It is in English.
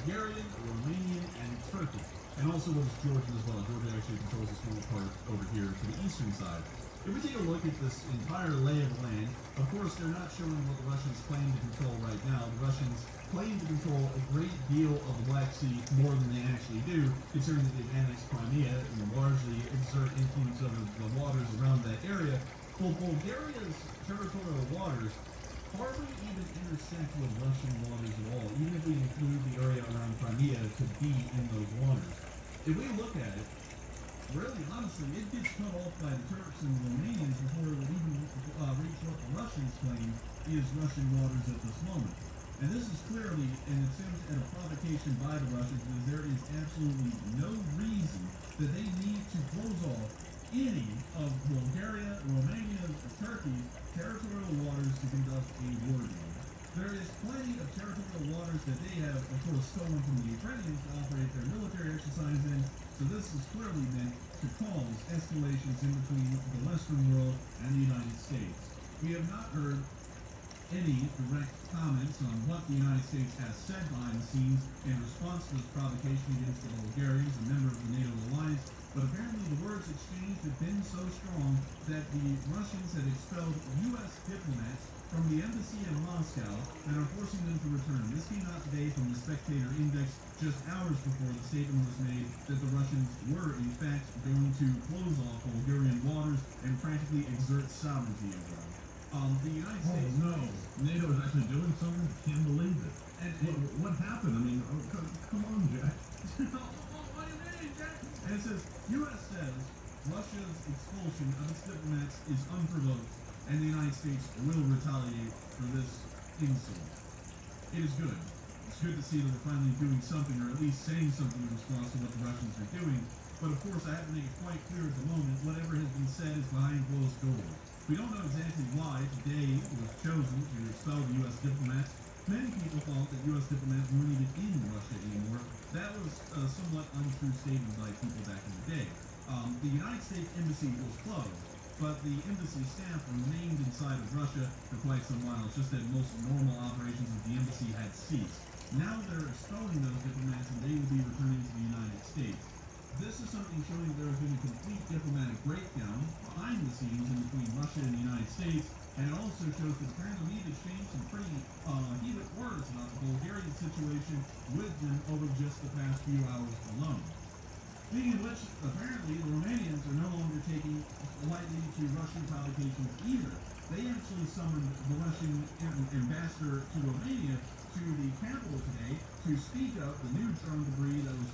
Bulgarian, Romanian, and Turkey. And also there's Georgia as well. Georgia actually controls a small part over here to the eastern side. If we take a look at this entire lay of land, of course they're not showing what the Russians claim to control right now. The Russians claim to control a great deal of the Black Sea more than they actually do, considering that they've annexed Crimea and largely exert influence over the waters around that area. Well, Bulgaria's territorial waters hardly even intersect with Russian waters at all, even if we include the area around Crimea to be in those waters. If we look at it, really, honestly, it gets cut off by the Turks and the Romanians before it would even uh, reach what the Russians claim is Russian waters at this moment. And this is clearly an attempt at a provocation by the Russians because there is absolutely no reason that they need to close off any of Bulgaria, Romania, or Turkey's territorial waters to conduct a war game. There is plenty of territorial waters that they have, of course, stolen from the Ukrainians to operate their military exercises in, so this is clearly meant to cause escalations in between the Western world and the United States. We have not heard any direct comments on what the United States has said behind the scenes in response to this provocation against the Bulgarians, a member of the NATO alliance, but apparently the words exchanged have been so strong that the Russians had expelled U.S. diplomats from the embassy in Moscow and are forcing them to return. This came out today from the Spectator Index just hours before the statement was made that the Russians were, in fact, going to close off Bulgarian waters and practically exert sovereignty over them. Um, the United Oh States... no, NATO is actually doing something. I Can't believe it. And, What, what happened? I mean, oh, co- come on, Jack. what do you mean, Jack? And it says, U.S. says Russia's expulsion of its diplomats is unprovoked, and the United States will retaliate for this insult. It is good. It's good to see that we're finally doing something, or at least saying something in response to what the Russians are doing. But of course, I have to make it quite clear at the moment, whatever has been said is behind closed doors. We don't know exactly why today was chosen to expel the U.S. diplomats. Many people thought that U.S. diplomats weren't even in Russia anymore. That was a somewhat untrue statement by people back in the day. Um, the United States Embassy was closed, but the embassy staff remained inside of Russia for quite some while. It's just that most normal operations of the embassy had ceased. Now they're expelling those diplomats and they will be returning to the United States. This is something showing there has been a complete diplomatic breakdown behind the scenes in between Russia and the United States, and it also shows that apparently we've exchanged some pretty uh, heated words about the Bulgarian situation with them over just the past few hours alone. Speaking of which, apparently the Romanians are no longer taking to Russian provocations either. They actually summoned the Russian ambassador to Romania to the capital today to speak up the neutron debris that was